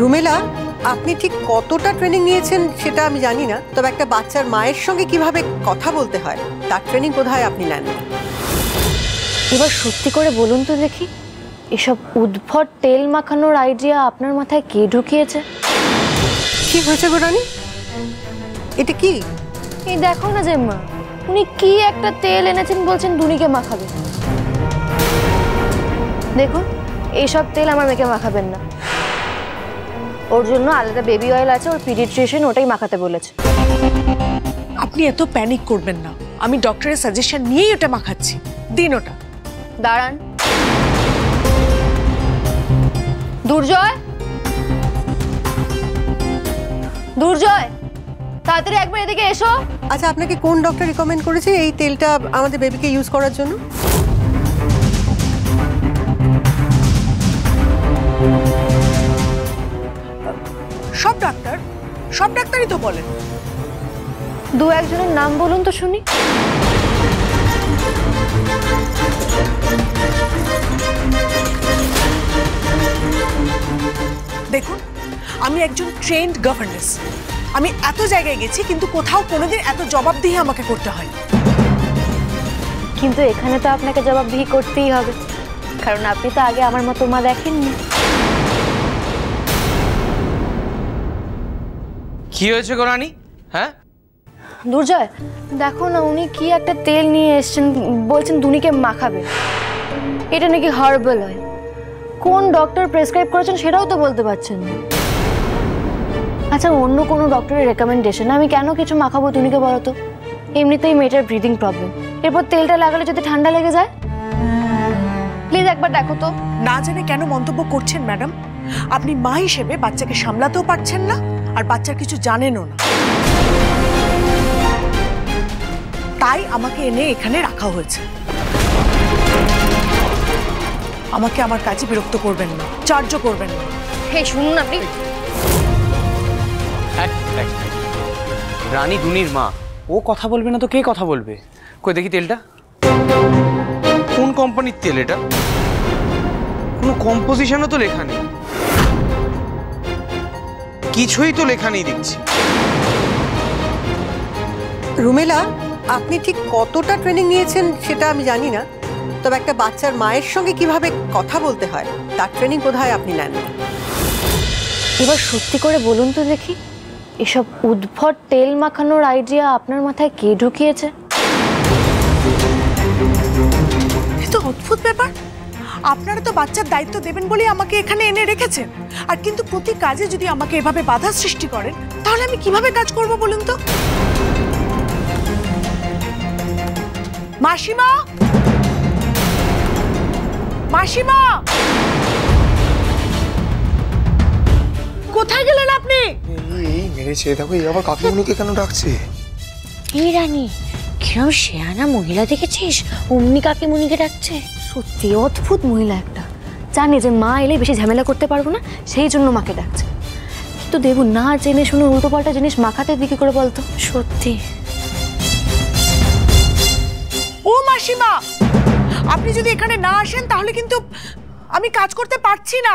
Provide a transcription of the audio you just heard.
রুমেলা আপনি ঠিক কতটা ট্রেনিং নিয়েছেন সেটা আমি জানি না তবে একটা বাচ্চার মায়ের সঙ্গে কীভাবে কথা বলতে হয় তার ট্রেনিং কোথায় আপনি নেন। এবার সত্যি করে বলুন তো দেখি এসব উদ্ভট তেল মাখানোর আইডিয়া আপনার মাথায় কে ঢুকিয়েছে? কি হয়েছে গো রানী? এটা কি? এই দেখো না জেম্মা উনি কি একটা তেল এনেছেন বলছেন দুনিকে মাখাবে। দেখুন এইসব তেল আমার মেয়েকে মাখাবেন না। ওর জন্য আলাদা বেবি অয়েল আছে ওর পিডিট্রিশিয়ান ওটাই মাখাতে বলেছে। আপনি এত প্যানিক করবেন না। আমি ডক্টরের সাজেশন নিয়েই ওটা মাখাচ্ছি। দিন ওটা। দাঁড়ান। দুর্জয়? দুর্জয় তাড়াতাড়ি একবার এদিকে এসো। আচ্ছা আপনাকে কোন ডক্টর রিকমেন্ড করেছে এই তেলটা আমাদের বেবিকে ইউজ করার জন্য? সব ডাক্তার? সব ডাক্তারই তো বলেন। দু একজনের নাম বলুন তো শুনি। দেখুন আমি একজন ট্রেন্ড গভর্নেন্স আমি এত জায়গায় গেছি কিন্তু কোথাও কোনোদিন এত জবাবদিহি আমাকে করতে হয় কিন্তু এখানে তো আপনাকে জবাবদিহি করতেই হবে। কারণ আপনি তো আগে আমার মতো মা দেখেননি। কি হয়েছে গোরানি হ্যাঁ? দুর্জয় দেখো না উনি কি একটা তেল নিয়ে এসেছেন বলছেন দুনিকে মাখাবে। এটা নাকি হার্বাল হয়। কোন ডক্টর প্রেসক্রাইব করেছেন সেটাও তো বলতে পারছেন না। আচ্ছা অন্য কোনো ডক্টরের রেকমেন্ডেশন আমি কেন কিছু মাখাবো দুনিকে বলো তো? এমনিতেই মেয়েটার ব্রিদিং প্রবলেম এরপর তেলটা লাগালে যদি ঠান্ডা লেগে যায়? প্লিজ একবার দেখো তো। না জেনে কেন মন্তব্য করছেন ম্যাডাম? আপনি মা হিসেবে বাচ্চাকে সামলাতেও পারছেন না। আর বাচ্চার কিছু জানেনও না। তাই আমাকে এনে এখানে রাখা হয়েছে। আমাকে আমার কাজে বিরক্ত করবেন না চার্জ করবেন না। হে শুনুন আপনি। এক, এক, এক। রানী দুনির মা। ও কথা বলবে না তো কে কথা বলবে? কই দেখি তেলটা। কোন কোম্পানির তেল এটা? কোনো কম্পোজিশনও তো লেখা নেই। কিছুই তো লেখা নেই দেখছি। রুমেলা আপনি ঠিক কতটা ট্রেনিং নিয়েছেন সেটা আমি জানি না তবে একটা বাচ্চার মায়ের সঙ্গে কীভাবে কথা বলতে হয় তার ট্রেনিং কোথায় আপনি নেন? এবার সত্যি করে বলুন তো দেখি এসব উদ্ভট তেল মাখানোর আইডিয়া আপনার মাথায় কে ঢুকিয়েছে? তো অদ্ভুত ব্যাপার। আপনারা তো বাচ্চার দায়িত্ব দেবেন বলেই আমাকে এখানে এনে রেখেছেন আর কিন্তু প্রতি কাজে যদি আমাকে এভাবে বাধা সৃষ্টি করেন তাহলে আমি কীভাবে কাজ করব বলুন তো? মাসিমা! মাসিমা! কোথায় গেলেন আপনি? এই মেরেছে। দেখো এই আবার কাকিমুনিকে কেন ডাকছে? এই রানী কিরম শেয়ানা মহিলা দেখেছিস? অমনি কাকে মুনিকে ডাকছে। সত্যি অদ্ভুত মহিলা একটা। জানি যে মা এলে বেশি ঝামেলা করতে পারব না সেই জন্য মাকে ডাকছে। কিন্তু দেবু না জেনে শুনে উল্টো পাল্টা জিনিস মাখাতে দিকে করে বলতো। সত্যি। ও মাসিমা আপনি যদি এখানে না আসেন তাহলে কিন্তু আমি কাজ করতে পারছি না।